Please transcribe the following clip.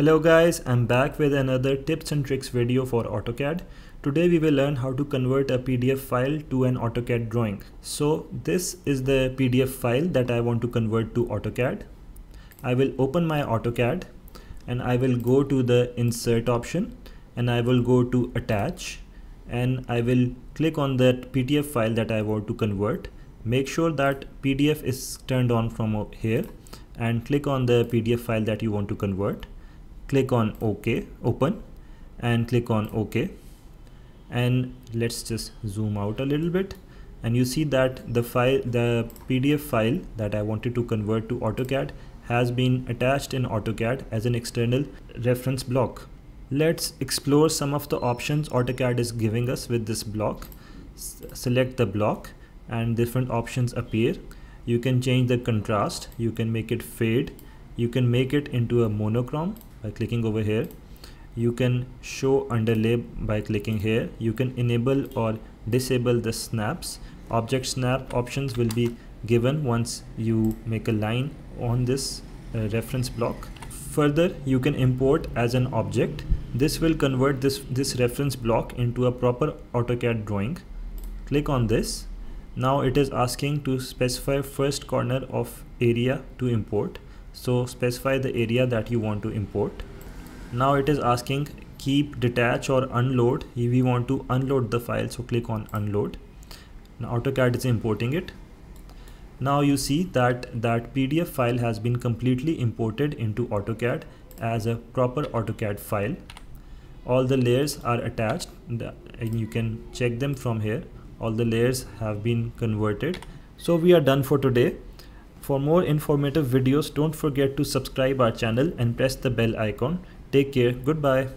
Hello guys, I'm back with another tips and tricks video for AutoCAD. Today we will learn how to convert a PDF file to an AutoCAD drawing. So this is the PDF file that I want to convert to AutoCAD. I will open my AutoCAD and I will go to the insert option and I will go to attach and I will click on that PDF file that I want to convert. Make sure that PDF is turned on from here and click on the PDF file that you want to convert click on OK open and click on OK and let's just zoom out a little bit and you see that the file the PDF file that I wanted to convert to AutoCAD has been attached in AutoCAD as an external reference block. Let's explore some of the options AutoCAD is giving us with this block. S select the block and different options appear. You can change the contrast, you can make it fade, you can make it into a monochrome by clicking over here. You can show underlay by clicking here. You can enable or disable the snaps. Object snap options will be given once you make a line on this uh, reference block. Further you can import as an object. This will convert this this reference block into a proper AutoCAD drawing. Click on this. Now it is asking to specify first corner of area to import so specify the area that you want to import. Now it is asking keep detach or unload. If we want to unload the file so click on unload. Now AutoCAD is importing it. Now you see that that PDF file has been completely imported into AutoCAD as a proper AutoCAD file. All the layers are attached. And you can check them from here. All the layers have been converted. So we are done for today for more informative videos, don't forget to subscribe our channel and press the bell icon. Take care. Goodbye.